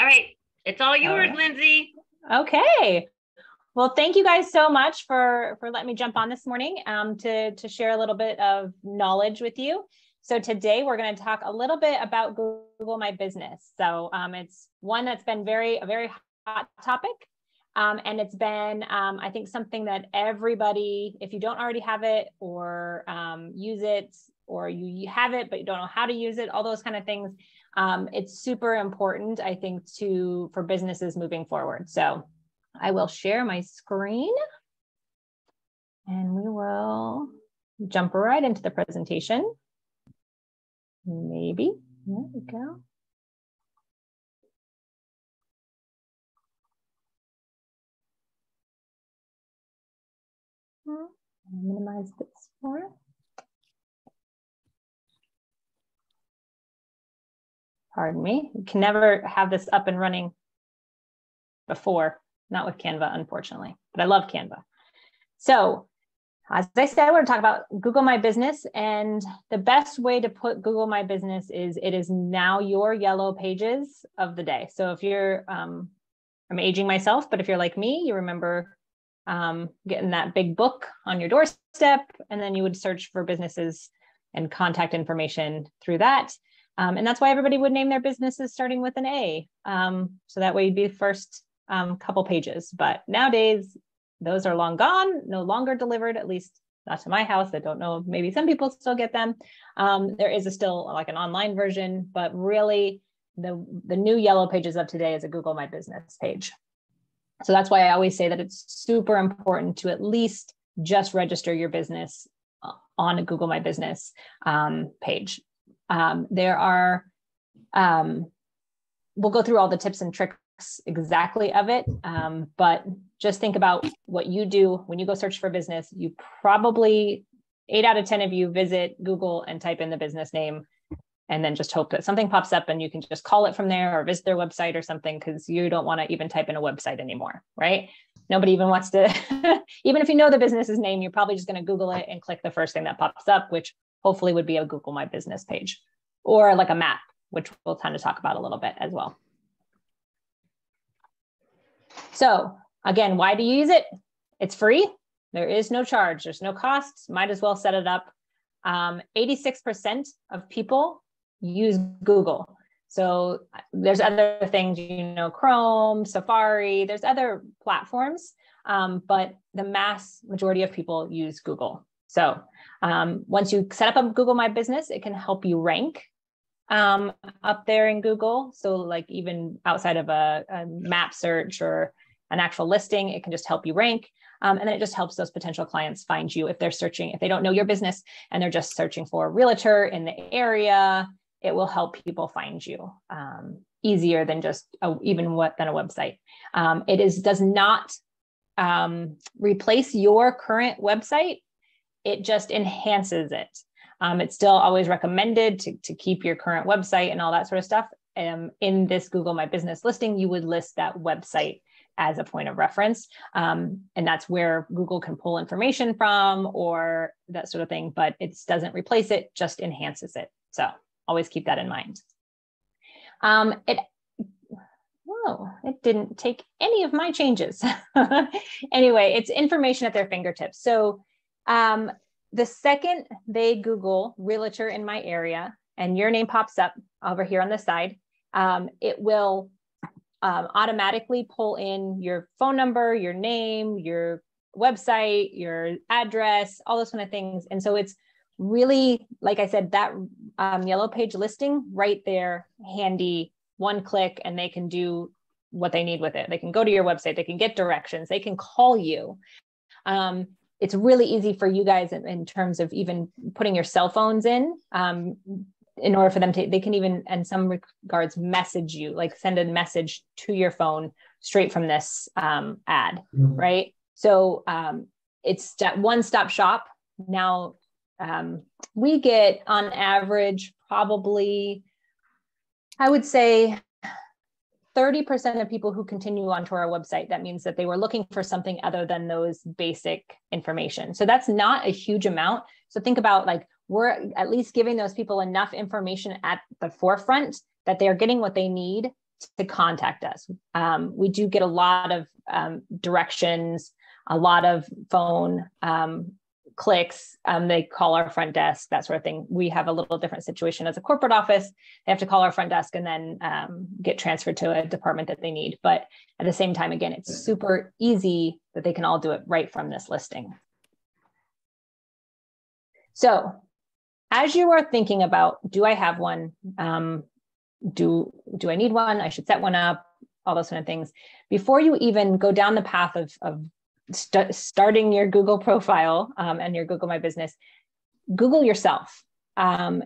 All right. It's all yours, Lindsay. Okay. Well, thank you guys so much for for letting me jump on this morning um, to to share a little bit of knowledge with you. So today we're going to talk a little bit about Google My Business. So um, it's one that's been very a very hot topic, um, and it's been um, I think something that everybody, if you don't already have it or um, use it, or you have it but you don't know how to use it, all those kind of things. Um, it's super important, I think, to for businesses moving forward. So I will share my screen and we will jump right into the presentation. Maybe. There we go. minimize this for. Pardon me. You can never have this up and running before, not with Canva, unfortunately, but I love Canva. So as I said, we're talk about Google My Business. And the best way to put Google My Business is it is now your yellow pages of the day. So if you're, um, I'm aging myself, but if you're like me, you remember um, getting that big book on your doorstep, and then you would search for businesses and contact information through that. Um, and that's why everybody would name their businesses starting with an A. Um, so that way you'd be the first um, couple pages. But nowadays, those are long gone, no longer delivered, at least not to my house. I don't know, maybe some people still get them. Um, there is a still like an online version, but really the, the new yellow pages of today is a Google My Business page. So that's why I always say that it's super important to at least just register your business uh, on a Google My Business um, page. Um, there are, um, we'll go through all the tips and tricks exactly of it. Um, but just think about what you do when you go search for business. You probably, eight out of 10 of you visit Google and type in the business name and then just hope that something pops up and you can just call it from there or visit their website or something because you don't want to even type in a website anymore, right? Nobody even wants to, even if you know the business's name, you're probably just going to Google it and click the first thing that pops up, which hopefully would be a Google My Business page or like a map, which we'll kind of talk about a little bit as well. So again, why do you use it? It's free. There is no charge. There's no cost. Might as well set it up. 86% um, of people use Google. So there's other things, you know, Chrome, Safari, there's other platforms, um, but the mass majority of people use Google. So um, once you set up a Google My Business, it can help you rank um, up there in Google. So like even outside of a, a, map search or an actual listing, it can just help you rank. Um, and then it just helps those potential clients find you if they're searching, if they don't know your business and they're just searching for a realtor in the area, it will help people find you um, easier than just a, even what than a website. Um, it is does not um, replace your current website. It just enhances it. Um, it's still always recommended to, to keep your current website and all that sort of stuff. Um, in this Google My Business listing, you would list that website as a point of reference. Um, and that's where Google can pull information from or that sort of thing, but it doesn't replace it, just enhances it. So always keep that in mind. Um, it whoa, it didn't take any of my changes. anyway, it's information at their fingertips. So um, the second they Google realtor in my area and your name pops up over here on the side, um, it will um, automatically pull in your phone number, your name, your website, your address, all those kind of things. And so it's really, like I said, that um, yellow page listing right there, handy, one click, and they can do what they need with it. They can go to your website, they can get directions, they can call you. Um, it's really easy for you guys in, in, terms of even putting your cell phones in um, in order for them to they can even in some regards message you like send a message to your phone straight from this um, ad mm-hmm. right so um, it's that one stop shop now um, we get on average probably i would say 30% of people who continue onto our website, that means that they were looking for something other than those basic information. So that's not a huge amount. So think about like, we're at least giving those people enough information at the forefront that they're getting what they need to contact us. Um, we do get a lot of um, directions, a lot of phone um, clicks. Um, they call our front desk, that sort of thing. We have a little different situation as a corporate office. They have to call our front desk and then um, get transferred to a department that they need. But at the same time, again, it's super easy that they can all do it right from this listing. So as you are thinking about, do I have one? Um, do do I need one? I should set one up. All those kind of things. Before you even go down the path of of st- starting your Google profile um, and your Google My Business, Google yourself. Um,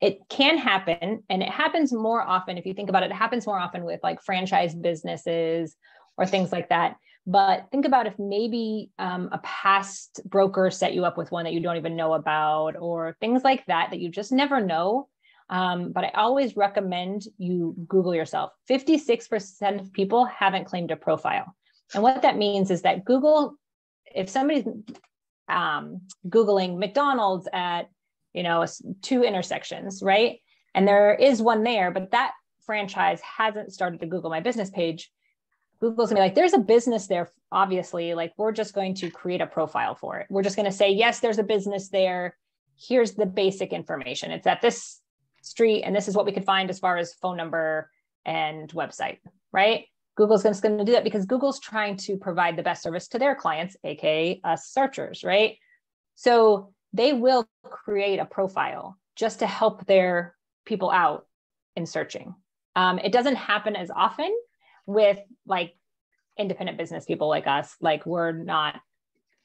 it can happen, and it happens more often. If you think about it, it happens more often with like franchise businesses or things like that. But think about if maybe um, a past broker set you up with one that you don't even know about, or things like that that you just never know. Um, but I always recommend you Google yourself. 56% of people haven't claimed a profile. And what that means is that Google, if somebody's um, Googling McDonald's at, you know, two intersections, right? And there is one there, but that franchise hasn't started to Google my business page Google's gonna be like, there's a business there, obviously. Like, we're just going to create a profile for it. We're just gonna say, yes, there's a business there. Here's the basic information. It's at this street, and this is what we could find as far as phone number and website, right? Google's just going to do that because Google's trying to provide the best service to their clients, aka us searchers, right? So they will create a profile just to help their people out in searching. Um, it doesn't happen as often with like independent business people like us like we're not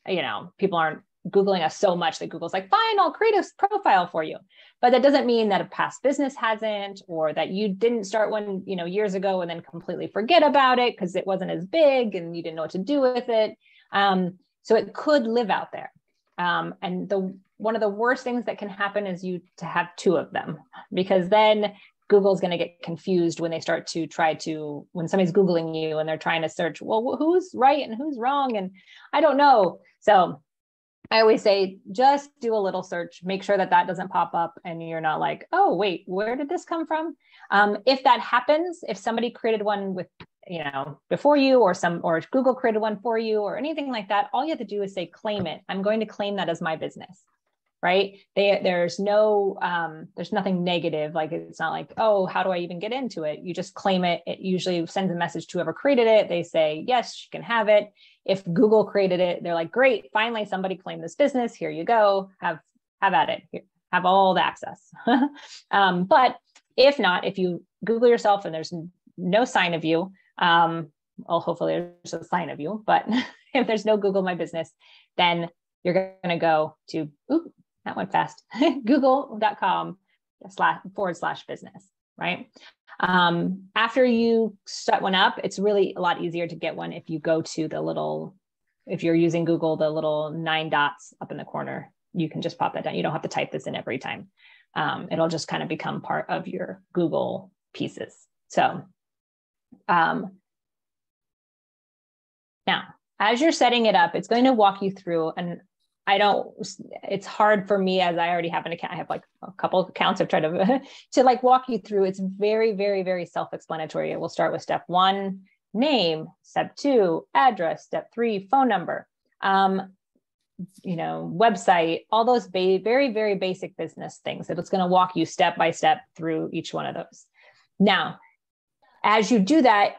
you know people aren't googling us so much that google's like fine i'll create a profile for you but that doesn't mean that a past business hasn't or that you didn't start one you know years ago and then completely forget about it because it wasn't as big and you didn't know what to do with it um, so it could live out there um, and the one of the worst things that can happen is you to have two of them because then Google's going to get confused when they start to try to, when somebody's Googling you and they're trying to search, well, who's right and who's wrong? And I don't know. So I always say, just do a little search, make sure that that doesn't pop up and you're not like, oh, wait, where did this come from? Um, if that happens, if somebody created one with, you know, before you or some, or Google created one for you or anything like that, all you have to do is say, claim it. I'm going to claim that as my business. Right? They, there's no um, there's nothing negative. Like it's not like oh how do i even get into it? You just claim it. It usually sends a message to whoever created it. They say yes you can have it if google created it they're like great finally somebody claimed this business. Here you go. Have have at it. Have all the access. Um, but if not if you google yourself and there's no sign of you um, well hopefully there's a sign of you but if there's no google my business then you're going to go to ooh, that went fast, google.com slash forward slash business, right? Um, after you set one up, it's really a lot easier to get one if you go to the little, if you're using Google, the little nine dots up in the corner, you can just pop that down. You don't have to type this in every time. Um, it'll just kind of become part of your Google pieces. So um, now, as you're setting it up, it's going to walk you through, and I don't, it's hard for me as I already have an account. I have like a couple of accounts I've tried to, to like walk you through. It's very, very, very self-explanatory. We'll start with step one, name, step two, address, step three, phone number, um, you know, website, all those ba- very, very basic business things that it's going to walk you step by step through each one of those. Now, as you do that,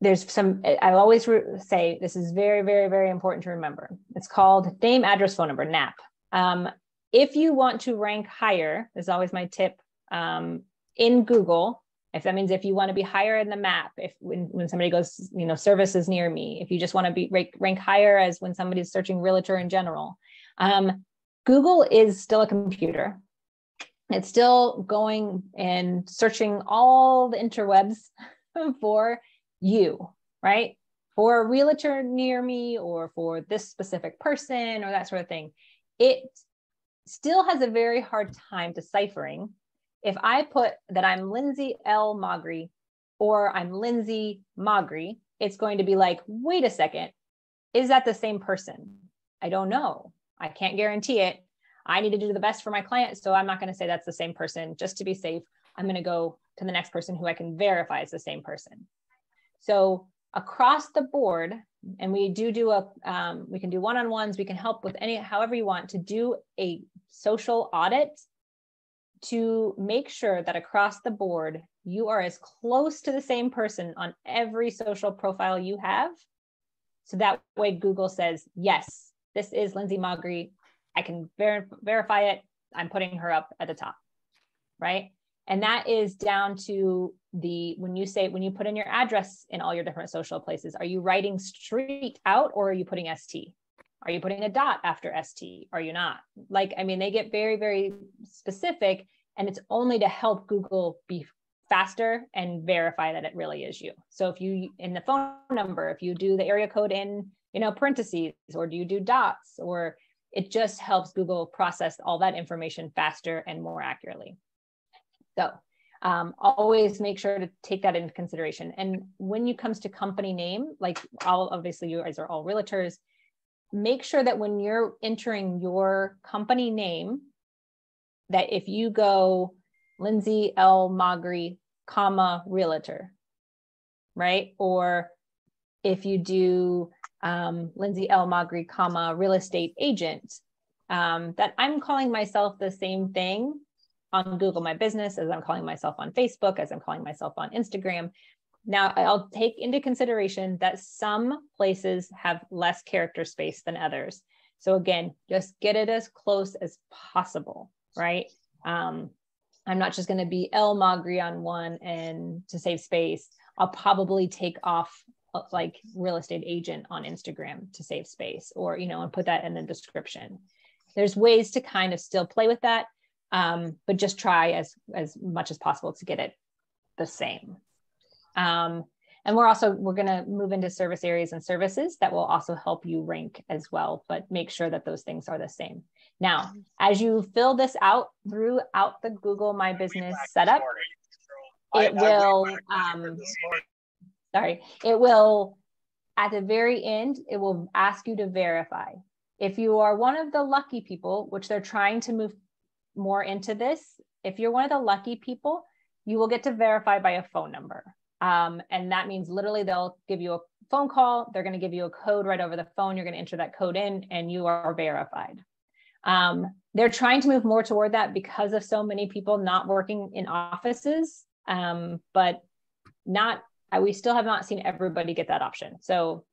there's some i always re- say this is very very very important to remember. It's called name address phone number nap um, if you want to rank higher is always my tip um, in google if that means if you want to be higher in the map if when, when somebody goes you know services near me if you just want to be rank, rank higher as when somebody's searching realtor in general um, google is still a computer. It's still going and searching all the interwebs for you, right? For a realtor near me or for this specific person or that sort of thing. It still has a very hard time deciphering if I put that I'm Lindsay L. Magri or I'm Lindsay Magri, it's going to be like, wait a second, is that the same person? I don't know. I can't guarantee it. I need to do the best for my client. So I'm not going to say that's the same person just to be safe. I'm going to go to the next person who I can verify is the same person. So across the board, and we do do a, um, we can do one-on-ones, we can help with any, however you want to do a social audit to make sure that across the board, you are as close to the same person on every social profile you have. So that way Google says, yes, this is Lindsay Magri. I can ver verify it. I'm putting her up at the top, right? And that is down to the, when you say, when you put in your address in all your different social places, are you writing street out or are you putting ST? Are you putting a dot after ST? Are you not? Like, I mean, they get very, very specific and it's only to help Google be faster and verify that it really is you. So if you, in the phone number, if you do the area code in, you know, parentheses, or do you do dots, or it just helps Google process all that information faster and more accurately. So um, always make sure to take that into consideration. And when you comes to company name, like all obviously you guys are all realtors, make sure that when you're entering your company name, that if you go Lindsay L. Magri, comma, realtor, right? Or if you do um, Lindsay L. Magri, comma, real estate agent, um, that I'm calling myself the same thing on Google My Business as I'm calling myself on Facebook, as I'm calling myself on Instagram. Now, I'll take into consideration that some places have less character space than others. So, again, just get it as close as possible, right? Um, I'm not just going to be El Magri on one and to save space. I'll probably take off uh, like real estate agent on Instagram to save space or, you know, and put that in the description. There's ways to kind of still play with that, um, but just try as, as much as possible to get it the same. Um, and we're also, we're gonna move into service areas and services that will also help you rank as well, but make sure that those things are the same. Now, as you fill this out throughout the Google My Business setup, it will, um, sorry, it will, at the very end, it will ask you to verify. If you are one of the lucky people, which they're trying to move more into this, if you're one of the lucky people, you will get to verify by a phone number. Um, and that means literally they'll give you a phone call, they're going to give you a code right over the phone, you're going to enter that code in, and you are verified. Um, they're trying to move more toward that because of so many people not working in offices, um, but not. We still have not seen everybody get that option. So,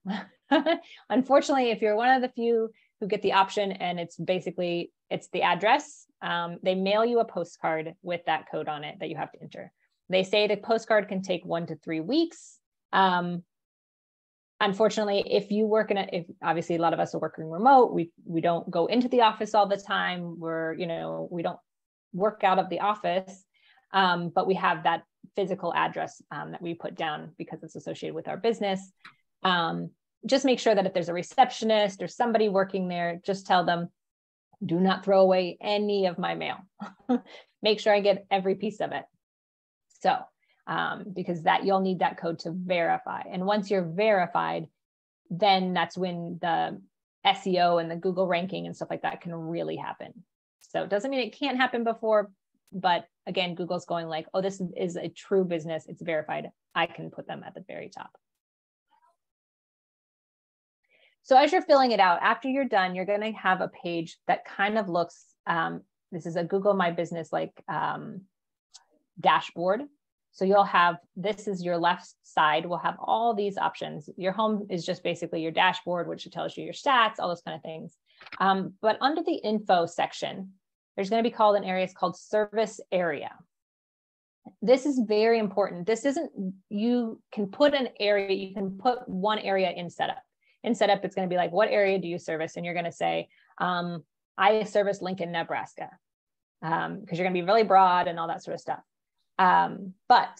unfortunately, if you're one of the few who get the option, and it's basically it's the address, um, they mail you a postcard with that code on it that you have to enter. They say the postcard can take one to three weeks. Um, unfortunately if you work in a if obviously a lot of us are working remote we we don't go into the office all the time we're you know we don't work out of the office um, but we have that physical address um, that we put down because it's associated with our business um, just make sure that if there's a receptionist or somebody working there just tell them do not throw away any of my mail make sure i get every piece of it so um, because that you'll need that code to verify. And once you're verified, then that's when the SEO and the Google ranking and stuff like that can really happen. So it doesn't mean it can't happen before, but again, Google's going like, oh, this is a true business. It's verified. I can put them at the very top. So as you're filling it out, after you're done, you're going to have a page that kind of looks, um, this is a Google My Business like um, dashboard. So you'll have, this is your left side, will have all these options. Your home is just basically your dashboard, which tells you your stats, all those kind of things. Um, but under the info section, there's gonna be called an area, it's called service area. This is very important. This isn't, you can put an area, you can put one area in setup. In setup, it's gonna be like, what area do you service? And you're gonna say, um, I service Lincoln, Nebraska. Because um, you're gonna be really broad and all that sort of stuff. Um, but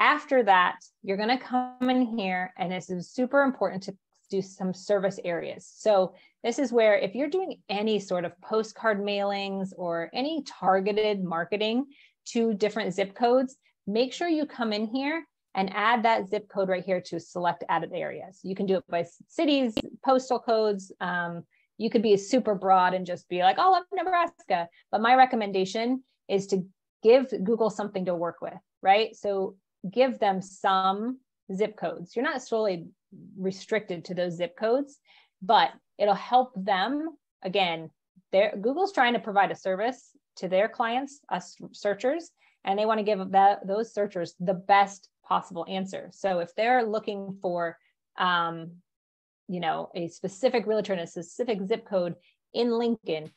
after that, you're going to come in here, and this is super important to do some service areas. So this is where if you're doing any sort of postcard mailings or any targeted marketing to different zip codes, make sure you come in here and add that zip code right here to select added areas. You can do it by cities, postal codes. Um, you could be super broad and just be like, oh, I'm Nebraska. But my recommendation is to give Google something to work with, right? So give them some zip codes. You're not solely restricted to those zip codes, but it'll help them again. Google's trying to provide a service to their clients, us searchers, and they want to give that, those searchers the best possible answer. So if they're looking for, um, you know, a specific realtor and a specific zip code in Lincoln,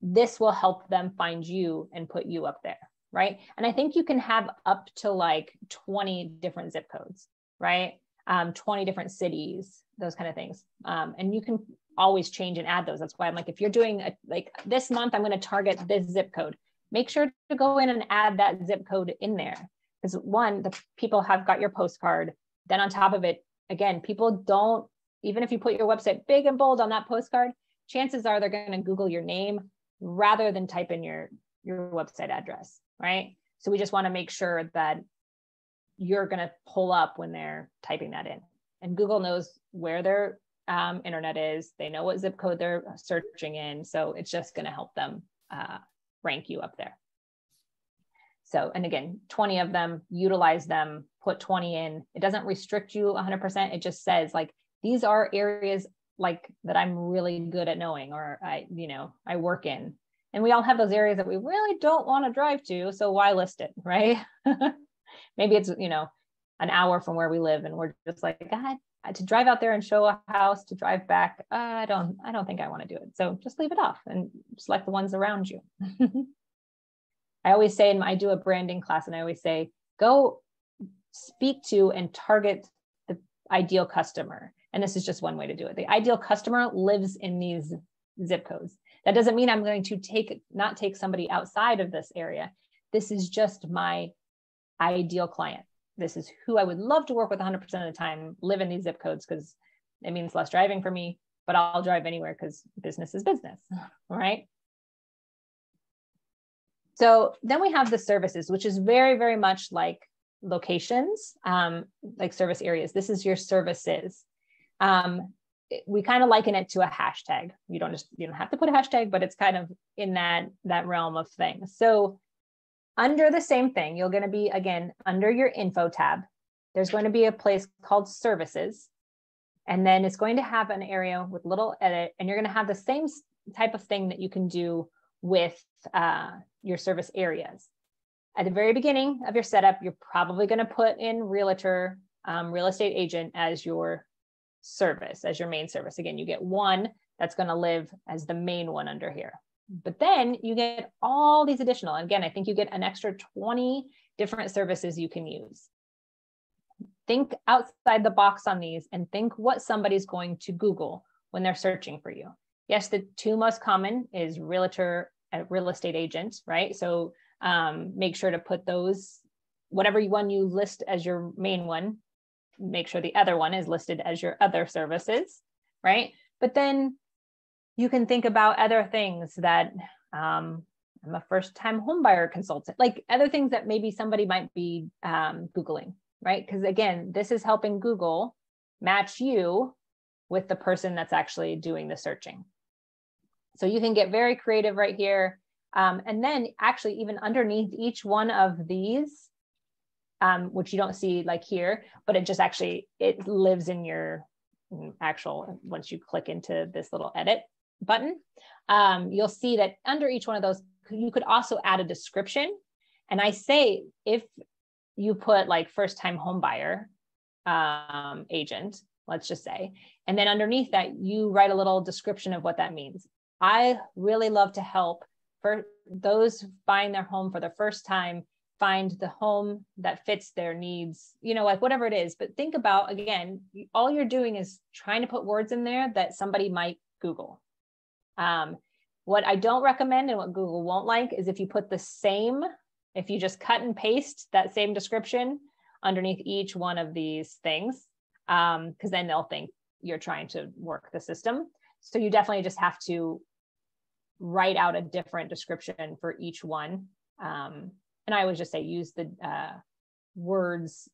this will help them find you and put you up there, right? And I think you can have up to like 20 different zip codes, right? Um, 20 different cities, those kind of things. Um, and you can always change and add those. That's why I'm like, if you're doing a, like this month, I'm going to target this zip code. Make sure to go in and add that zip code in there. Because one, the people have got your postcard. Then on top of it, again, people don't, even if you put your website big and bold on that postcard, chances are they're going to Google your name rather than type in your, your website address, right? So we just want to make sure that you're going to pull up when they're typing that in. And Google knows where their um, internet is. They know what zip code they're searching in. So it's just going to help them uh, rank you up there. So, and again, 20 of them, utilize them, put 20 in. It doesn't restrict you 100%. It just says like, these are areas like that I'm really good at knowing, or I, you know, I work in. And we all have those areas that we really don't want to drive to. So why list it, right? Maybe it's, you know, an hour from where we live and we're just like, God, to drive out there and show a house to drive back, I don't, I don't think I want to do it. So just leave it off and select the ones around you. I always say, and I do a branding class, and I always say, go speak to and target the ideal customer. And this is just one way to do it. The ideal customer lives in these zip codes. That doesn't mean I'm going to take not take somebody outside of this area. This is just my ideal client. This is who I would love to work with 100% of the time, live in these zip codes because it means less driving for me, but I'll drive anywhere because business is business, right? So then we have the services, which is very, very much like locations, um, like service areas. This is your services. Um, we kind of liken it to a hashtag. You don't just you don't have to put a hashtag, but it's kind of in that that realm of things. So under the same thing, you're going to be again under your info tab. There's going to be a place called services, and then it's going to have an area with little edit, and you're going to have the same type of thing that you can do with uh, your service areas. At the very beginning of your setup, you're probably going to put in realtor, um, real estate agent as your service, as your main service. Again, you get one that's going to live as the main one under here. But then you get all these additional. And again, I think you get an extra 20 different services you can use. Think outside the box on these and think what somebody's going to Google when they're searching for you. Yes, the two most common is realtor a real estate agent, right? So um, make sure to put those, whatever one you list as your main one, make sure the other one is listed as your other services, right? But then you can think about other things that um, I'm a first time homebuyer consultant, like other things that maybe somebody might be um, Googling, right? Because again, this is helping Google match you with the person that's actually doing the searching. So you can get very creative right here. Um, and then actually even underneath each one of these, um, which you don't see like here, but it just actually, it lives in your actual, once you click into this little edit button, um, you'll see that under each one of those, you could also add a description. And I say, if you put like first time homebuyer um, agent, let's just say, and then underneath that, you write a little description of what that means. I really love to help for those buying their home for the first time find the home that fits their needs, you know, like whatever it is. But think about again, all you're doing is trying to put words in there that somebody might Google. Um, what I don't recommend and what Google won't like is if you put the same, if you just cut and paste that same description underneath each one of these things, because um, then they'll think you're trying to work the system. So you definitely just have to write out a different description for each one. Um, and I always just say use the uh, words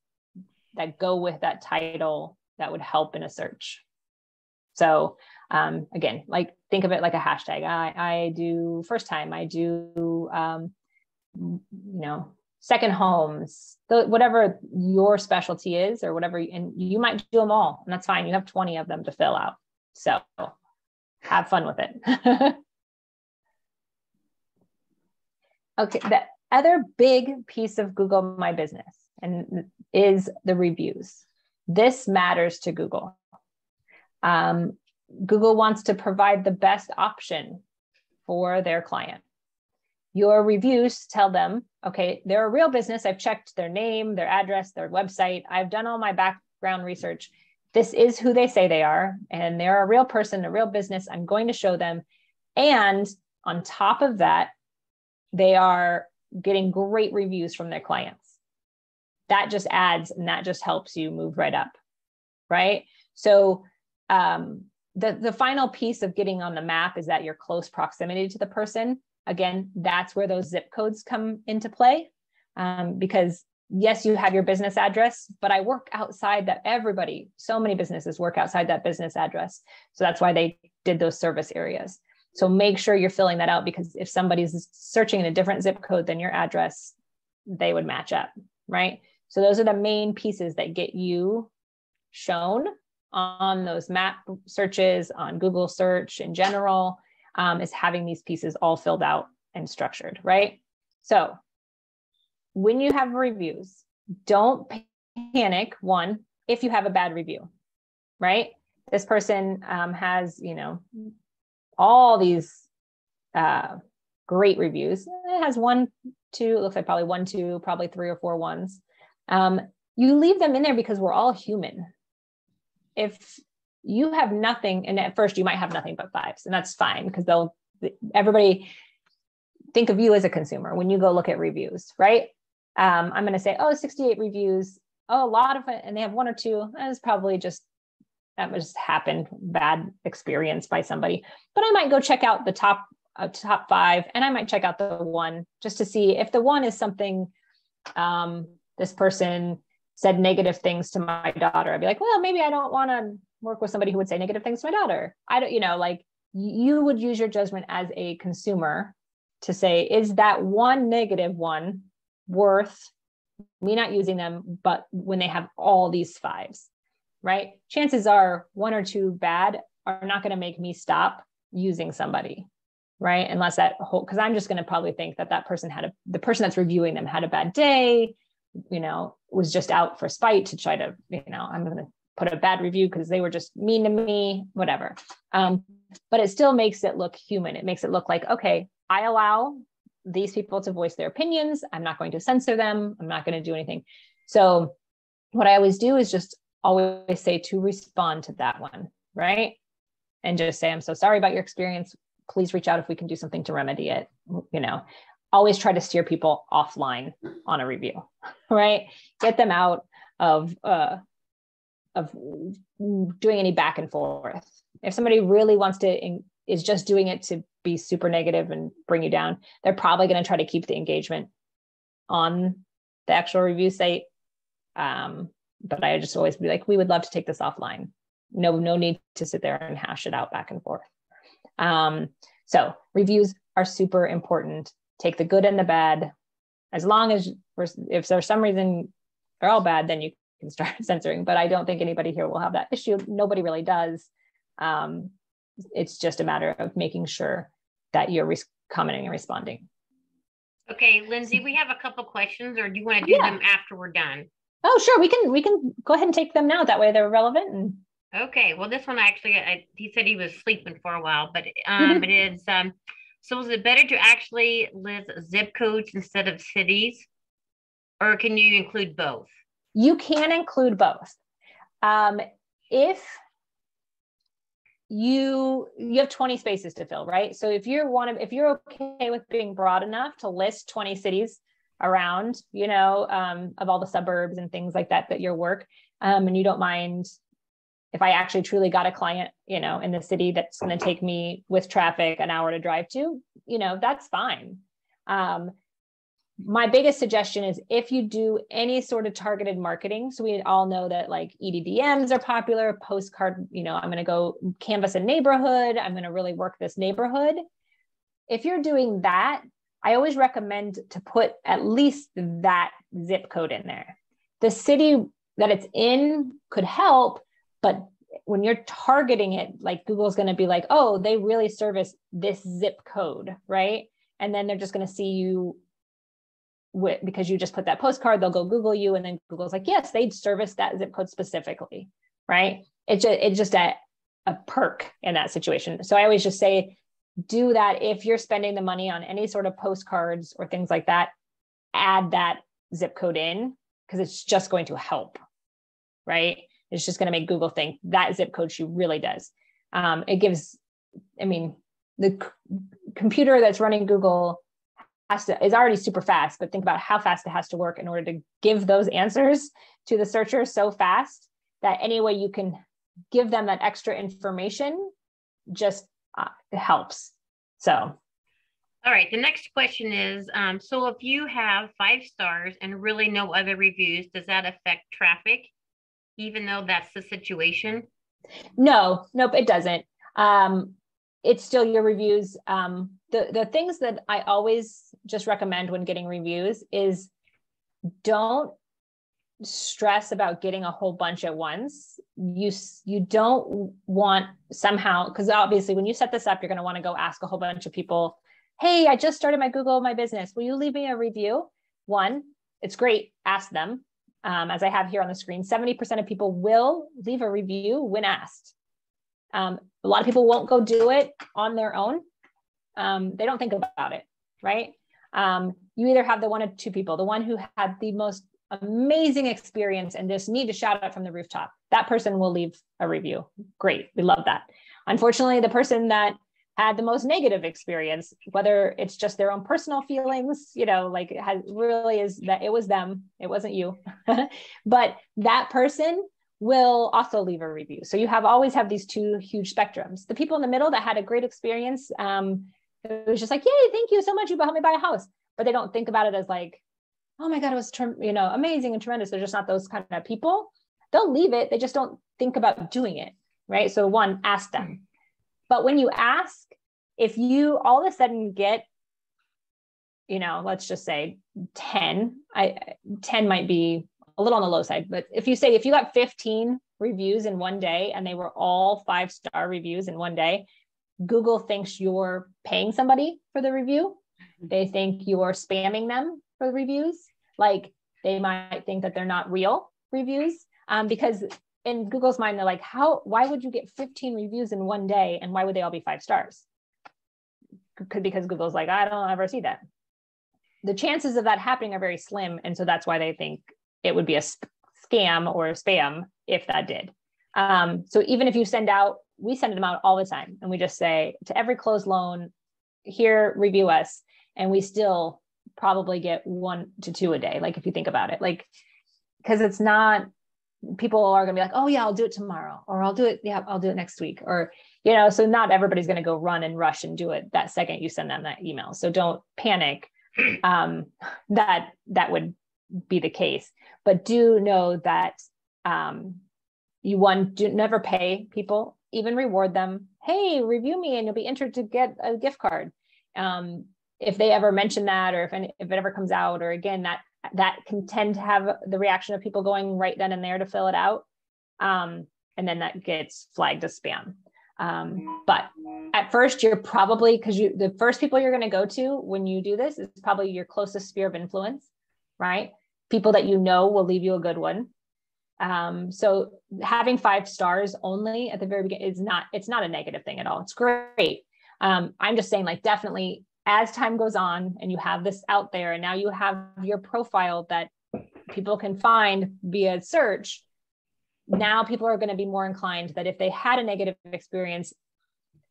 that go with that title that would help in a search. So um, again, like think of it like a hashtag. I, I do first time, I do um, you know, second homes, whatever your specialty is or whatever, and you might do them all, and that's fine. You have 20 of them to fill out. So have fun with it. okay, the other big piece of Google My Business and is the reviews. This matters to Google. Um, Google wants to provide the best option for their client. Your reviews tell them, okay, they're a real business. I've checked their name, their address, their website. I've done all my background research. This is who they say they are, and they're a real person, a real business. I'm going to show them. And on top of that, they are getting great reviews from their clients. That just adds and that just helps you move right up. Right. So, um, the, the final piece of getting on the map is that your close proximity to the person. Again, that's where those zip codes come into play. Um, because yes, you have your business address, but I work outside that everybody, so many businesses work outside that business address. So that's why they did those service areas. So make sure you're filling that out because if somebody's searching in a different zip code than your address, they would match up, right? So those are the main pieces that get you shown on those map searches, on Google search in general, um, is having these pieces all filled out and structured, right? So when you have reviews, don't panic. One, if you have a bad review, right? This person um, has, you know, all these uh, great reviews. It has one, two, it looks like probably one, two, probably three or four ones. Um, you leave them in there because we're all human, if you have nothing, and at first you might have nothing but fives, and that's fine because they'll everybody think of you as a consumer when you go look at reviews, right? Um, I'm going to say, oh, 68 reviews. Oh, a lot of it, and they have one or two. That's probably just that just happened, bad experience by somebody. But I might go check out the top uh, top five, and I might check out the one just to see if the one is something um, this person said negative things to my daughter, I'd be like, well, maybe I don't want to work with somebody who would say negative things to my daughter. I don't, you know, like you would use your judgment as a consumer to say, is that one negative one worth me not using them, but when they have all these fives, right? Chances are one or two bad are not going to make me stop using somebody, right? Unless that whole, because I'm just going to probably think that that person had a, the person that's reviewing them had a bad day, you know, was just out for spite to try to, you know, I'm going to put a bad review because they were just mean to me, whatever. Um, but it still makes it look human. It makes it look like, okay, I allow these people to voice their opinions. I'm not going to censor them. I'm not going to do anything. So, what I always do is just always say to respond to that one, right? And just say, I'm so sorry about your experience. Please reach out if we can do something to remedy it. You know, always try to steer people offline on a review, right? Get them out of uh, of doing any back and forth. If somebody really wants to is just doing it to be super negative and bring you down, they're probably going to try to keep the engagement on the actual review site. Um, but I just always be like, we would love to take this offline. No, no need to sit there and hash it out back and forth. Um, so reviews are super important take the good and the bad. As long as if there's some reason they're all bad, then you can start censoring. But I don't think anybody here will have that issue. Nobody really does. Um, it's just a matter of making sure that you're res- commenting and responding. Okay, Lindsay, we have a couple questions, or do you want to do yeah. them after we're done? Oh, sure. We can we can go ahead and take them now. That way they're relevant. And... Okay. Well, this one actually, I, he said he was sleeping for a while, but um, it is um, so is it better to actually list zip codes instead of cities? Or can you include both? You can include both. Um, if you you have 20 spaces to fill, right? So if you're one of if you're okay with being broad enough to list 20 cities around, you know, um, of all the suburbs and things like that that your work, um, and you don't mind if I actually truly got a client, you know, in the city that's going to take me with traffic an hour to drive to, you know, that's fine. Um, my biggest suggestion is if you do any sort of targeted marketing, so we all know that like EDDMs are popular, postcard, you know, I'm going to go canvass a neighborhood, I'm going to really work this neighborhood. If you're doing that, I always recommend to put at least that zip code in there. The city that it's in could help, but when you're targeting it, like Google's going to be like, oh, they really service this zip code, right? And then they're just going to see you with, because you just put that postcard, they'll go Google you, and then Google's like, yes, they service that zip code specifically, right? It's just it's just a a perk in that situation. So I always just say, do that if you're spending the money on any sort of postcards or things like that. Add that zip code in because it's just going to help, right? It's just going to make Google think that zip code she really does. Um, it gives, I mean, the c- computer that's running Google has to is already super fast, but think about how fast it has to work in order to give those answers to the searcher so fast that any way you can give them that extra information just uh, helps. So all right. The next question is um, so if you have five stars and really no other reviews, does that affect traffic, even though that's the situation? No, nope, it doesn't. Um, it's still your reviews. Um, the the things that I always just recommend when getting reviews is don't stress about getting a whole bunch at once. You you don't want somehow because obviously when you set this up, you're going to want to go ask a whole bunch of people, "Hey, I just started my Google my business. Will you leave me a review?" One, it's great. Ask them. Um, as I have here on the screen, 70% of people will leave a review when asked. Um, a lot of people won't go do it on their own. Um, they don't think about it, right? Um, you either have the one or two people, the one who had the most amazing experience and just need to shout out from the rooftop. That person will leave a review. Great. We love that. Unfortunately, the person that had the most negative experience, whether it's just their own personal feelings, you know, like it has really is that it was them, it wasn't you. but that person will also leave a review. So you have always have these two huge spectrums. The people in the middle that had a great experience, um, it was just like, yay, thank you so much. You helped me buy a house. But they don't think about it as like, oh my God, it was, you know, amazing and tremendous. They're just not those kind of people. They'll leave it. They just don't think about doing it. Right. So one, ask them. But when you ask, if you all of a sudden get, you know, let's just say 10, I 10 might be a little on the low side, but if you say if you got 15 reviews in one day and they were all five star reviews in one day, Google thinks you're paying somebody for the review. Mm-hmm. They think you're spamming them for the reviews. Like they might think that they're not real reviews um, because in Google's mind, they're like, how, why would you get 15 reviews in one day and why would they all be five stars? Because Google's like, I don't ever see that. The chances of that happening are very slim. And so that's why they think it would be a scam or a spam if that did. Um, so even if you send out, we send them out all the time and we just say to every closed loan, here, review us. And we still probably get one to two a day. Like if you think about it, like, because it's not, people are going to be like, oh yeah, I'll do it tomorrow, or I'll do it. Yeah, I'll do it next week. Or, you know, so not everybody's going to go run and rush and do it that second you send them that email. So don't panic. Um, that that would be the case. But do know that um, you one do never pay people, even reward them. Hey, review me, and you'll be entered to get a gift card. Um, if they ever mention that, or if any, if it ever comes out, or again that that can tend to have the reaction of people going right then and there to fill it out, um, and then that gets flagged as spam. Um, but at first, you're probably because you the first people you're going to go to when you do this is probably your closest sphere of influence, right? people that you know will leave you a good one. Um, so having five stars only at the very beginning is not, it's not a negative thing at all. It's great. Um, I'm just saying like, definitely as time goes on and you have this out there and now you have your profile that people can find via search, now people are going to be more inclined that if they had a negative experience,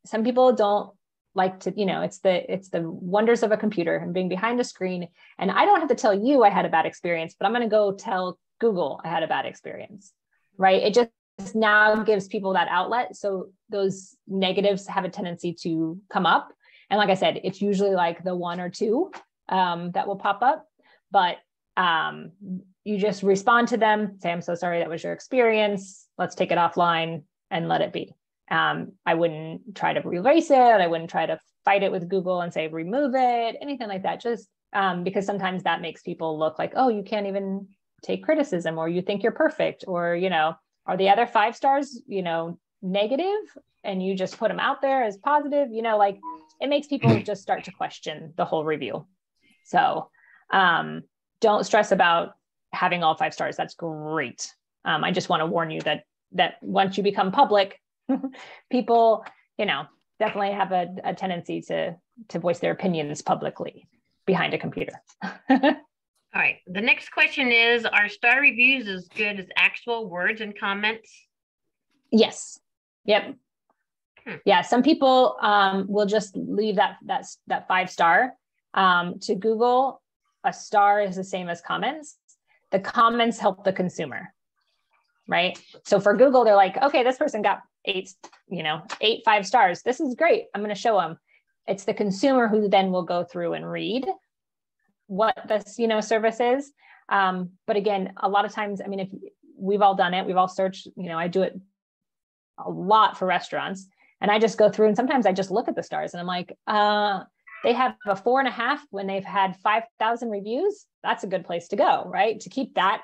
some people don't like to you know it's the it's the wonders of a computer and being behind a screen. And i don't have to tell you i had a bad experience but i'm going to go tell google i had a bad experience right? It just now gives people that outlet. So those negatives have a tendency to come up and like i said it's usually like the one or two um, that will pop up but um, you just respond to them say i'm so sorry that was your experience let's take it offline and let it be Um, I wouldn't try to erase it. I wouldn't try to fight it with Google and say remove it, anything like that. Just um, because sometimes that makes people look like, oh, you can't even take criticism, or you think you're perfect, or you know, are the other five stars, you know, negative, and you just put them out there as positive? You know, like it makes people just start to question the whole review. So um, don't stress about having all five stars. That's great. Um, I just want to warn you that that once you become public, people, you know, definitely have a, a tendency to to voice their opinions publicly behind a computer. All right. The next question is Are star reviews as good as actual words and comments? Yes. Yep. Hmm. Yeah. Some people um, will just leave that that that five star. Um, to Google, a star is the same as comments. The comments help the consumer right? So for Google, they're like, okay, this person got eight, you know, eight five stars. This is great. I'm going to show them. It's the consumer who then will go through and read what this, you know, service is. Um, but again, a lot of times, I mean, if we've all done it, we've all searched, you know, I do it a lot for restaurants and I just go through and sometimes I just look at the stars and I'm like, uh, they have a four and a half when they've had 5,000 reviews. That's a good place to go, right? To keep that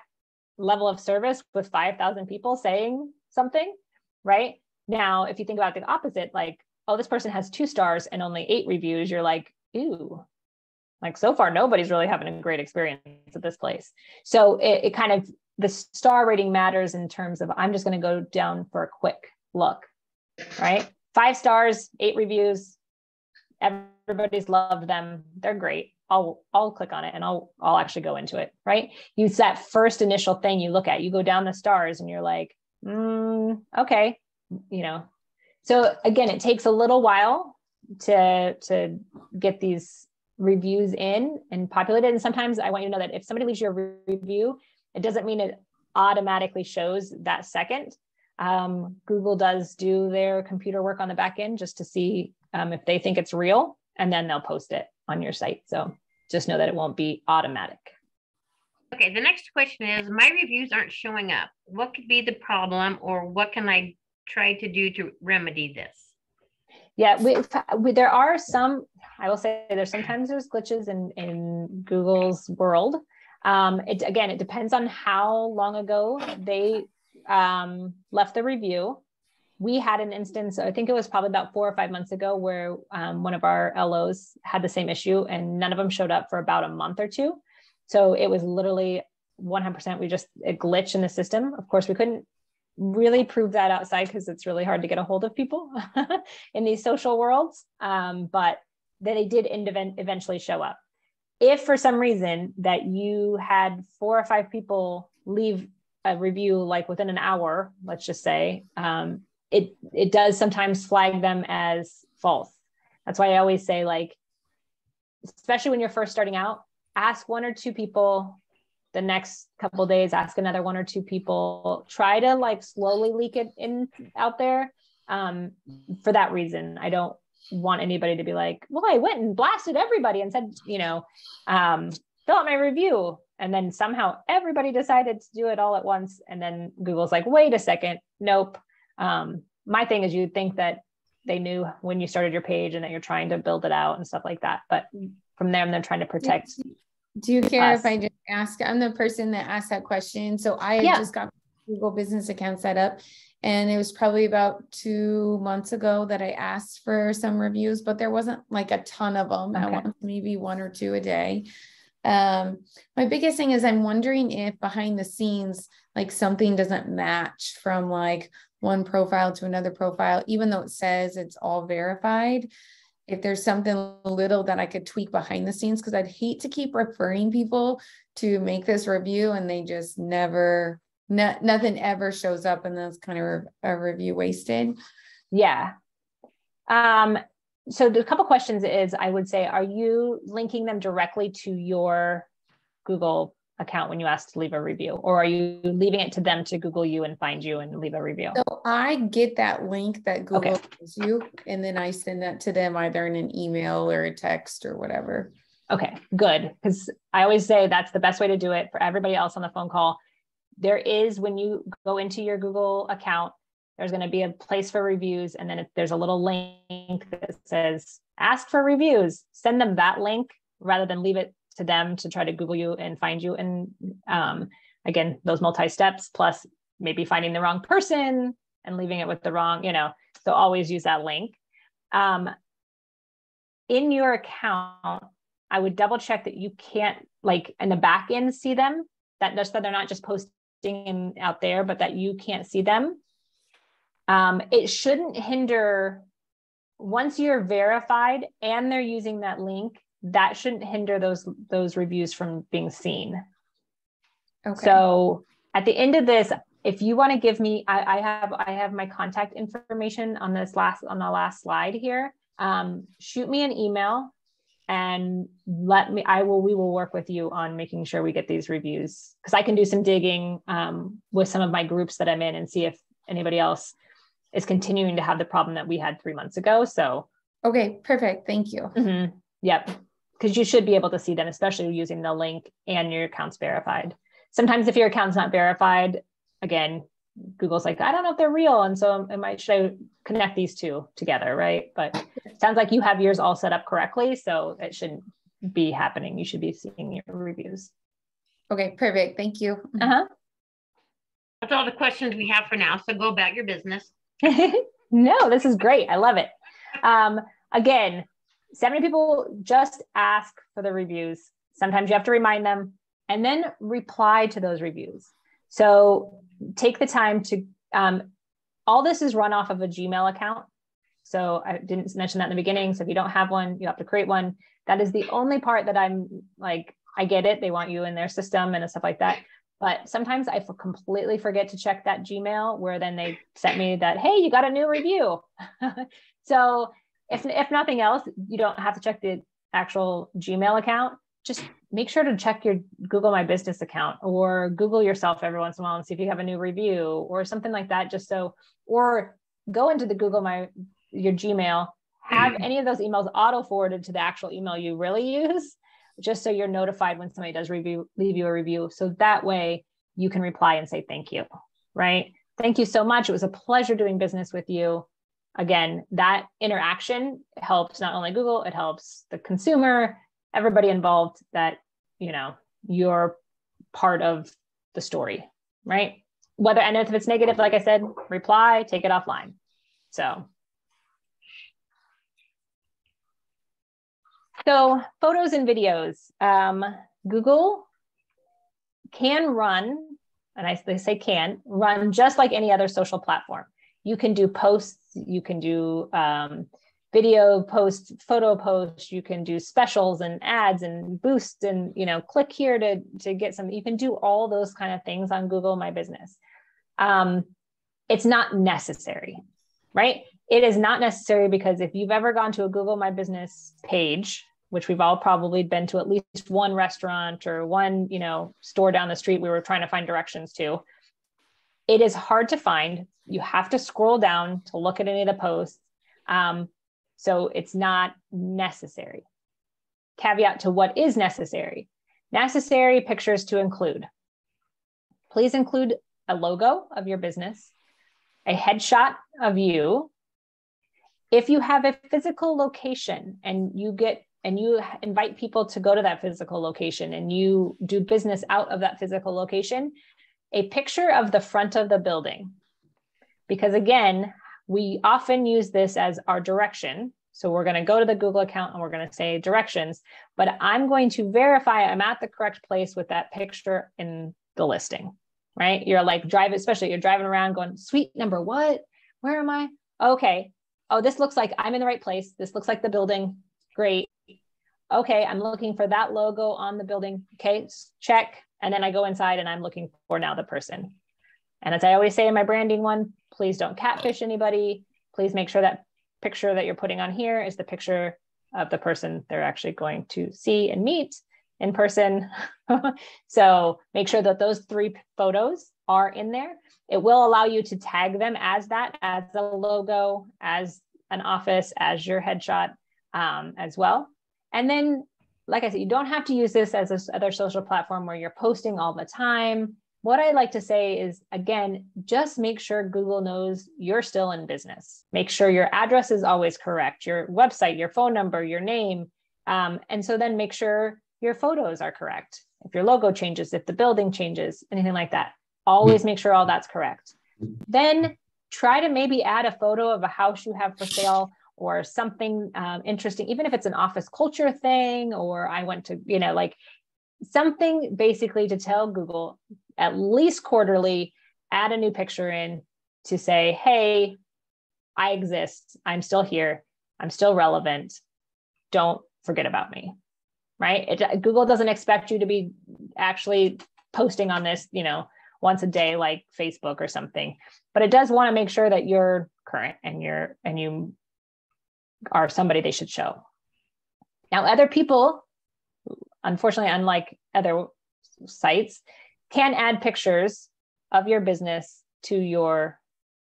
level of service with 5,000 people saying something, right? Now, if you think about the opposite, like, oh, this person has two stars and only eight reviews, you're like, ooh, like so far, nobody's really having a great experience at this place. So it, it kind of, the star rating matters in terms of I'm just going to go down for a quick look, right? Five stars, eight reviews. Everybody's loved them. They're great. I'll I'll click on it and I'll I'll actually go into it, right? Use that first initial thing you look at. You go down the stars and you're like, mm, okay, you know. So again, it takes a little while to to get these reviews in and populated. And sometimes I want you to know that if somebody leaves you a review, it doesn't mean it automatically shows that second. Um, Google does do their computer work on the back end just to see um, if they think it's real, and then they'll post it on your site. So just know that it won't be automatic. Okay, the next question is my reviews aren't showing up. What could be the problem or what can I try to do to remedy this? Yeah, we, we, there are some, I will say there's sometimes there's glitches in, in Google's world. Um, it, again, it depends on how long ago they um, left the review we had an instance, I think it was probably about four or five months ago, where um, one of our LOs had the same issue and none of them showed up for about a month or two. So it was literally 100%. We just a glitch in the system. Of course, we couldn't really prove that outside because it's really hard to get a hold of people in these social worlds. Um, but they did eventually show up. If for some reason that you had four or five people leave a review like within an hour, let's just say, um, it it does sometimes flag them as false. That's why I always say like especially when you're first starting out, ask one or two people the next couple days, ask another one or two people, try to like slowly leak it in out there. Um, for that reason, I don't want anybody to be like, well, I went and blasted everybody and said, you know, um, fill out my review. And then somehow everybody decided to do it all at once. And then Google's like, wait a second, nope. Um, my thing is you'd think that they knew when you started your page and that you're trying to build it out and stuff like that. But from them, they're trying to protect. Do you care us. if I just ask? I'm the person that asked that question. So I yeah. just got Google business account set up. And it was probably about two months ago that I asked for some reviews, but there wasn't like a ton of them. Okay. I want maybe one or two a day. Um, my biggest thing is I'm wondering if behind the scenes, like something doesn't match from like one profile to another profile, even though it says it's all verified. If there's something little that I could tweak behind the scenes, because I'd hate to keep referring people to make this review and they just never, no, nothing ever shows up and that's kind of a review wasted. Yeah. Um, so the couple questions is I would say, are you linking them directly to your Google account when you ask to leave a review? Or are you leaving it to them to google you and find you and leave a review? So i get that link that google okay. gives you and then i send that to them either in an email or a text or whatever. Okay good. Because i always say that's the best way to do it for everybody else on the phone call. There is when you go into your google account there's going to be a place for reviews. And then there's a little link that says ask for reviews, send them that link rather than leave it to them to try to Google you and find you. And um, again, those multi steps plus maybe finding the wrong person and leaving it with the wrong, you know, so always use that link. Um, in your account, I would double check that you can't like in the back end see them. That just that they're not just posting in, out there, but that you can't see them. Um, it shouldn't hinder once you're verified and they're using that link. That shouldn't hinder those those reviews from being seen. Okay. So at the end of this, if you want to give me, I, I, have I have my contact information on this last on the last slide here. Um, shoot me an email and let me i will we will work with you on making sure we get these reviews because i can do some digging um, with some of my groups that i'm in and see if anybody else is continuing to have the problem that we had three months ago so okay perfect thank you mm-hmm. yep because you should be able to see them especially using the link and your account's verified sometimes if your account's not verified again Google's like, I don't know if they're real. And so I might, should I connect these two together? Right. But it sounds like you have yours all set up correctly. So it shouldn't be happening. You should be seeing your reviews. Okay. Perfect. Thank you. Uh huh. That's all the questions we have for now. So go about your business. no, this is great. I love it. Um, again, 70 people just ask for the reviews. Sometimes you have to remind them and then reply to those reviews. So take the time to, um, all this is run off of a Gmail account. So I didn't mention that in the beginning. So if you don't have one, you have to create one. That is the only part that I'm like, I get it. They want you in their system and stuff like that. But sometimes I completely forget to check that Gmail where then they sent me that, hey, you got a new review. so if, if nothing else, you don't have to check the actual Gmail account just make sure to check your Google My Business account or Google yourself every once in a while and see if you have a new review or something like that. Just so, or go into the Google My your Gmail, have mm-hmm. any of those emails auto forwarded to the actual email you really use, just so you're notified when somebody does review leave you a review. So that way you can reply and say thank you. Right. Thank you so much. It was a pleasure doing business with you. Again, that interaction helps not only Google, it helps the consumer, everybody involved that you know you're part of the story right whether and if it's negative like i said reply take it offline so so photos and videos um, google can run and i say can run just like any other social platform you can do posts you can do um, video posts, photo posts, you can do specials and ads and boost and you know click here to to get some. You can do all those kind of things on Google My Business. Um, it's not necessary, right? It is not necessary because if you've ever gone to a Google My Business page, which we've all probably been to at least one restaurant or one you know store down the street we were trying to find directions to it is hard to find you have to scroll down to look at any of the posts um, so it's not necessary. Caveat to what is necessary. Necessary pictures to include. Please include a logo of your business, a headshot of you. If you have a physical location and you get and you invite people to go to that physical location and you do business out of that physical location, a picture of the front of the building. Because again, we often use this as our direction. So we're going to go to the Google account and we're going to say directions, but I'm going to verify I'm at the correct place with that picture in the listing, right? You're like driving, especially you're driving around going, suite number what? Where am I? Okay. Oh, this looks like I'm in the right place. This looks like the building. Great. Okay. I'm looking for that logo on the building. Okay. Check. And then I go inside and I'm looking for now the person. And as I always say in my branding one, please don't catfish anybody. Please make sure that picture that you're putting on here is the picture of the person they're actually going to see and meet in person. so make sure that those three photos are in there. It will allow you to tag them as that, as a logo, as an office, as your headshot um, as well. And then, like I said, you don't have to use this as a other social platform where you're posting all the time what I like to say is again, just make sure Google knows you're still in business. Make sure your address is always correct, your website, your phone number, your name. Um, and so then make sure your photos are correct. If your logo changes, if the building changes, anything like that, always make sure all that's correct. Then try to maybe add a photo of a house you have for sale or something um, interesting, even if it's an office culture thing, or I went to, you know, like something basically to tell Google at least quarterly, add a new picture in to say, hey, I exist. I'm still here. I'm still relevant. Don't forget about me. Right. It, Google doesn't expect you to be actually posting on this, you know, once a day like Facebook or something, but it does want to make sure that you're current and you're and you are somebody they should show. Now, other people, unfortunately, unlike other sites, can add pictures of your business to your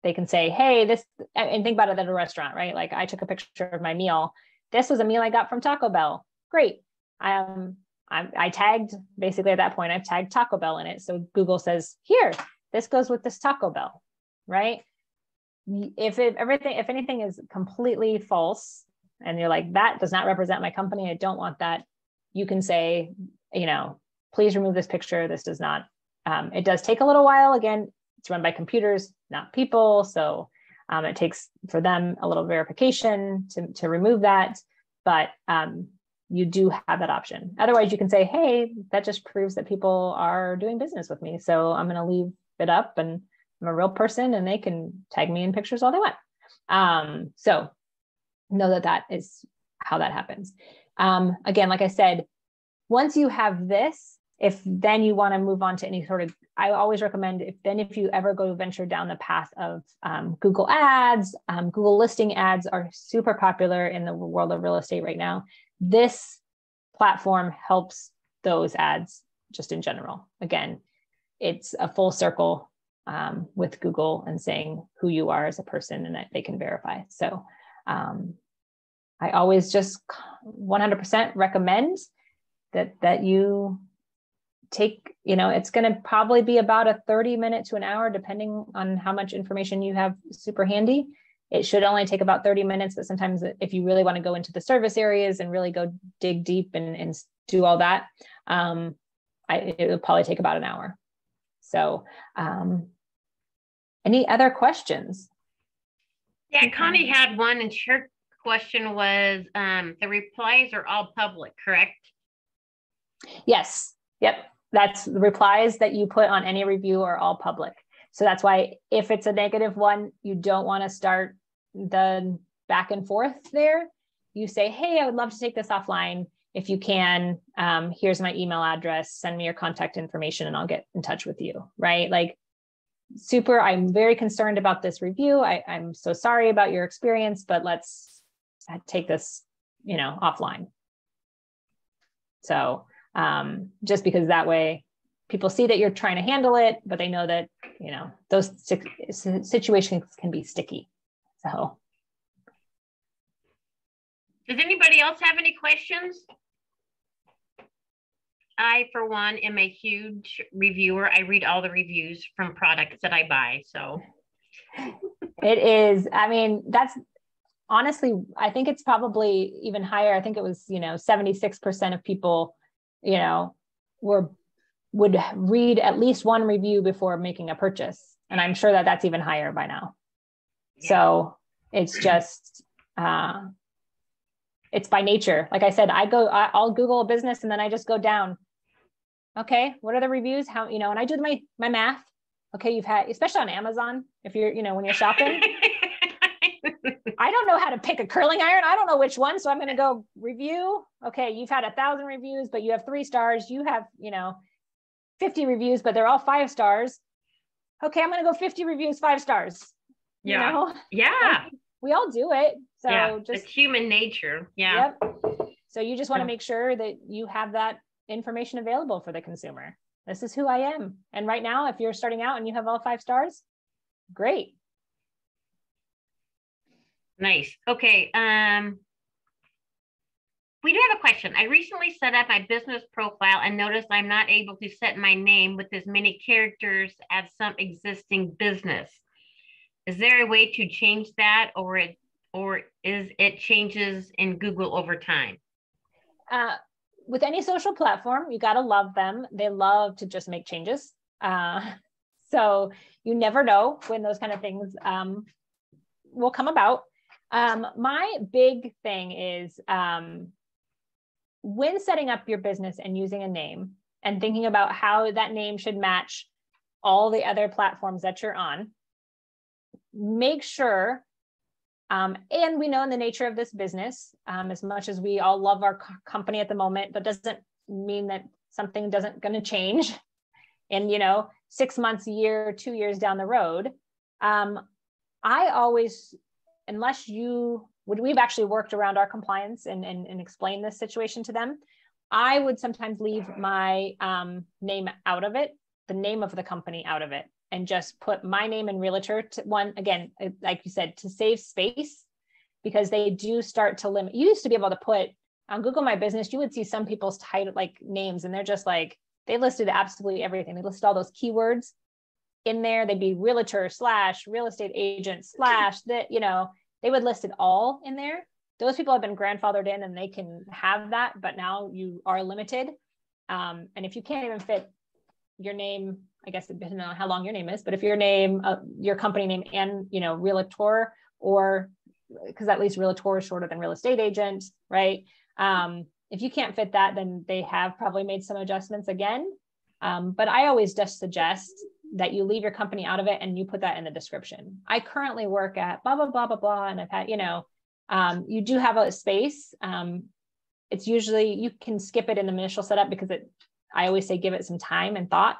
they can say hey this and think about it at a restaurant right? Like i took a picture of my meal. This was a meal i got from taco bell. Great. Um I, I tagged basically at that point i've tagged taco bell in it. So google says here this goes with this taco bell right if everything if anything is completely false and you're like that does not represent my company i don't want that you can say you know please remove this picture this does not um, it does take a little while. Again it's run by computers not people. So um, it takes for them a little verification to, to remove that. But um, you do have that option. Otherwise you can say hey that just proves that people are doing business with me. So i'm going to leave it up and I'm a real person and they can tag me in pictures all they want. Um, so know that that is how that happens. Um, again, like I said, once you have this, if then you want to move on to any sort of, I always recommend if then if you ever go venture down the path of um, Google ads, um, Google listing ads are super popular in the world of real estate right now. This platform helps those ads just in general. Again, it's a full circle um, with Google and saying who you are as a person and that they can verify. So um, I always just 100% recommend that that you take you know it's going to probably be about a 30 minute to an hour depending on how much information you have super handy it should only take about 30 minutes but sometimes if you really want to go into the service areas and really go dig deep and, and do all that um, I, it will probably take about an hour so, um, any other questions? Yeah, Connie had one, and her question was um, the replies are all public, correct? Yes. Yep. That's the replies that you put on any review are all public. So that's why if it's a negative one, you don't want to start the back and forth there. You say, hey, I would love to take this offline if you can, um, here's my email address, send me your contact information and I'll get in touch with you, right? Like, super, I'm very concerned about this review. I, I'm so sorry about your experience, but let's take this, you know, offline. So um, just because that way people see that you're trying to handle it, but they know that, you know, those situations can be sticky. So. Does anybody else have any questions? I, for one, am a huge reviewer. I read all the reviews from products that I buy. So it is, I mean, that's honestly, I think it's probably even higher. I think it was, you know, 76% of people, you know, were would read at least one review before making a purchase. And I'm sure that that's even higher by now. Yeah. So it's just, uh, it's by nature. Like I said, I go, I'll Google a business and then I just go down. Okay what are the reviews? How you know and i do my my math. Okay you've had especially on amazon if you're you know when you're shopping. I don't know how to pick a curling iron. I don't know which one so i'm going to go review. Okay you've had a thousand reviews but you have three stars. You have you know 50 reviews but they're all five stars. Okay i'm going to go 50 reviews five stars. Yeah. you know? yeah we all do it so yeah, just it's human nature yeah yep so you just want to make sure that you have that information available for the consumer. This is who I am. And right now, if you're starting out and you have all five stars, great. Nice. Okay. Um, we do have a question. I recently set up my business profile and noticed I'm not able to set my name with as many characters as some existing business. Is there a way to change that or it or is it changes in Google over time? Uh, with any social platform, you got to love them. They love to just make changes. Uh, so you never know when those kind of things um, will come about. Um, my big thing is um, when setting up your business and using a name and thinking about how that name should match all the other platforms that you're on, make sure, um, and we know in the nature of this business, um, as much as we all love our co- company at the moment, that doesn't mean that something doesn't going to change in, you know, six months, a year, two years down the road. Um, I always, unless you would we've actually worked around our compliance and, and, and explained this situation to them. I would sometimes leave my um, name out of it, the name of the company out of it, and just put my name and realtor to one again, uh, like you said, to save space because they do start to limit. You used to be able to put on Google My Business, you would see some people's title like names, and they're just like they listed absolutely everything. They listed all those keywords in there. They'd be realtor slash real estate agent slash that you know they would list it all in there. Those people have been grandfathered in and they can have that, but now you are limited. Um, and if you can't even fit your name, I guess it depends on how long your name is, but if your name, uh, your company name and, you know, realtor or because at least realtor is shorter than real estate agent, right? Um, if you can't fit that, then they have probably made some adjustments again. Um, but I always just suggest that you leave your company out of it and you put that in the description. I currently work at blah, blah, blah, blah, blah. And I've had, you know, um, you do have a space. Um, it's usually, you can skip it in the initial setup because it, I always say, give it some time and thought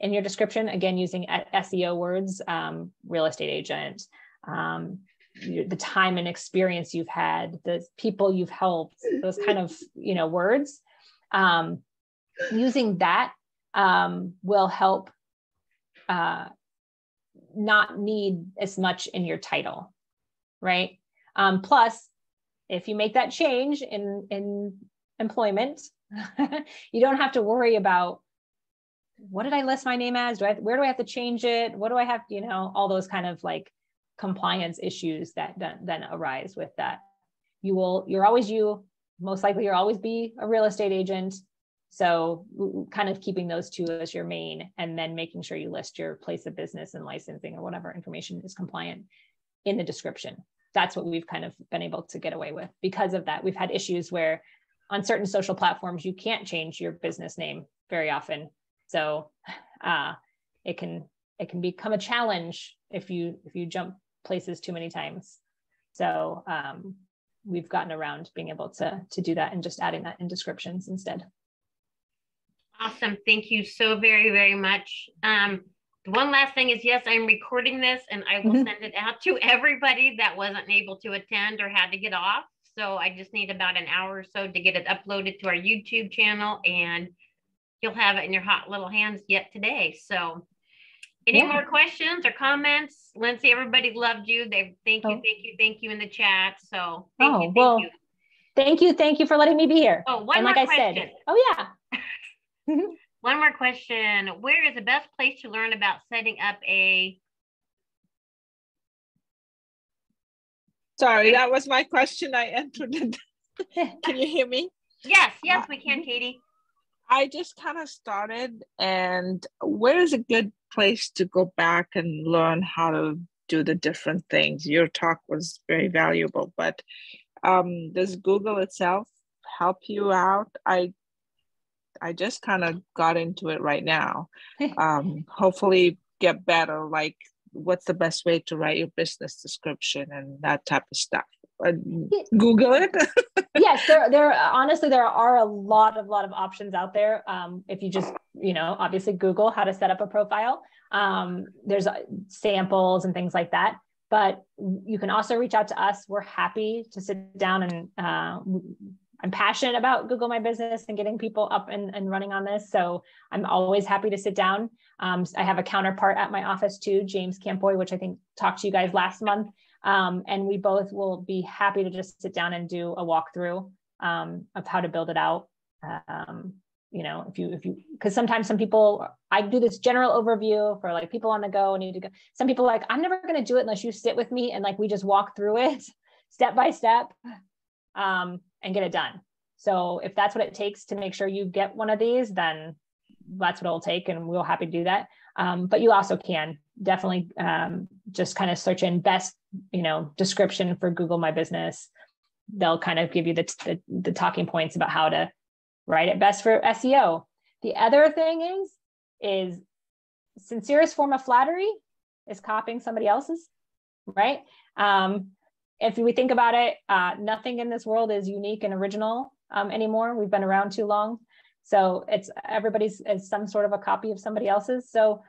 in your description. Again, using SEO words, um, real estate agent, um, the time and experience you've had, the people you've helped, those kind of, you know, words. Um, using that um, will help uh, not need as much in your title, right? Um, plus, if you make that change in in employment, you don't have to worry about what did I list my name as? Do I where do I have to change it? What do I have? You know, all those kind of like compliance issues that then, arise with that. You will you're always you. Most likely, you'll always be a real estate agent. So kind of keeping those two as your main and then making sure you list your place of business and licensing or whatever information is compliant in the description. That's what we've kind of been able to get away with. Because of that, we've had issues where on certain social platforms, you can't change your business name very often. So uh, it can it can become a challenge if you if you jump places too many times. So um, we've gotten around being able to to do that and just adding that in descriptions instead. Awesome. Thank you so very, very much. Um, one last thing is yes, I'm recording this and I will mm-hmm. send it out to everybody that wasn't able to attend or had to get off. So I just need about an hour or so to get it uploaded to our YouTube channel and you'll have it in your hot little hands yet today. So any yeah. more questions or comments? Lindsay, everybody loved you. They thank you, oh. thank you, thank you in the chat. So thank oh, you, thank well, you. Thank you. Thank you for letting me be here. Oh, one and like question. I said, oh yeah. One more question. Where is the best place to learn about setting up a Sorry, that was my question. I entered it. can you hear me? Yes, yes, we can, Katie. I just kind of started, and where is a good place to go back and learn how to do the different things? Your talk was very valuable, but um, does Google itself help you out? I I just kind of got into it right now. Um, hopefully, get better. Like, what's the best way to write your business description and that type of stuff. Uh, Google it. yes, there, there. Honestly, there are a lot of lot of options out there. Um, if you just, you know, obviously Google how to set up a profile. Um, there's uh, samples and things like that. But you can also reach out to us. We're happy to sit down and uh, I'm passionate about Google My Business and getting people up and, and running on this. So I'm always happy to sit down. Um, I have a counterpart at my office too, James Campoy, which I think talked to you guys last month. Um, and we both will be happy to just sit down and do a walkthrough um, of how to build it out. Um, you know, if you if you because sometimes some people I do this general overview for like people on the go and need to go. Some people like I'm never going to do it unless you sit with me and like we just walk through it step by step um, and get it done. So if that's what it takes to make sure you get one of these, then that's what it'll take, and we'll happy to do that. Um, but you also can definitely um, just kind of search in best, you know, description for Google My Business. They'll kind of give you the, the, the talking points about how to write it best for SEO. The other thing is, is sincerest form of flattery is copying somebody else's, right? Um, if we think about it, uh, nothing in this world is unique and original um, anymore. We've been around too long. So it's everybody's is some sort of a copy of somebody else's. So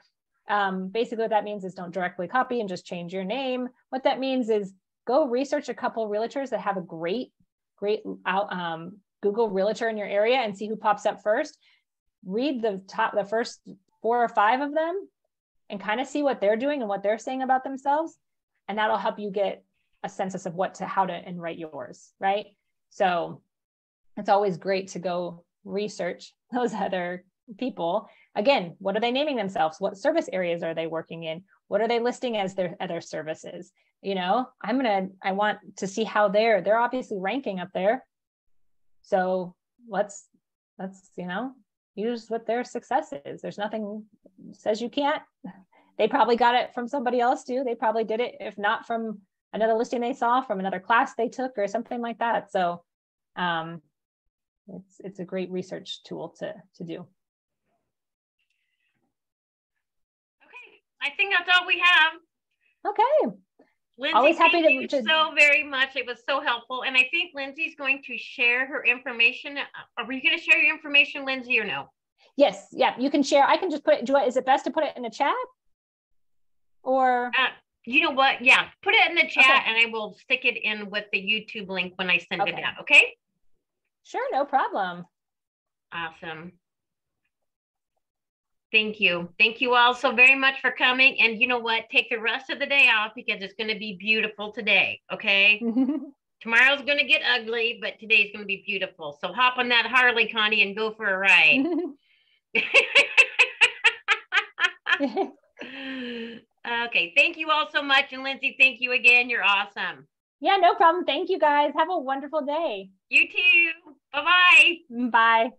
um, basically what that means is don't directly copy and just change your name. What that means is go research a couple realtors that have a great, great um, Google realtor in your area and see who pops up first. Read the top, the first four or five of them and kind of see what they're doing and what they're saying about themselves. And that'll help you get a census of what to how to and write yours, right? So it's always great to go research those other people. Again, what are they naming themselves? What service areas are they working in? What are they listing as their other services? You know, I'm gonna I want to see how they're they're obviously ranking up there. So let's let's you know use what their success is. There's nothing says you can't. They probably got it from somebody else too. They probably did it, if not from another listing they saw from another class they took or something like that. So um, it's it's a great research tool to to do. Okay, I think that's all we have. Okay. Lindsay, Always happy thank to, you to, so very much. It was so helpful. And I think Lindsay's going to share her information. Are you going to share your information, Lindsay, or no? Yes. Yeah, you can share. I can just put it. Do I, is it best to put it in a chat? Or uh, you know what? Yeah, put it in the chat okay. and I will stick it in with the YouTube link when I send okay. it out. Okay. Sure, no problem. Awesome. Thank you. Thank you all so very much for coming. And you know what? Take the rest of the day off because it's going to be beautiful today. Okay. Tomorrow's going to get ugly, but today's going to be beautiful. So hop on that Harley, Connie, and go for a ride. Okay. Thank you all so much. And Lindsay, thank you again. You're awesome. Yeah, no problem. Thank you guys. Have a wonderful day. You too. Bye-bye. Bye.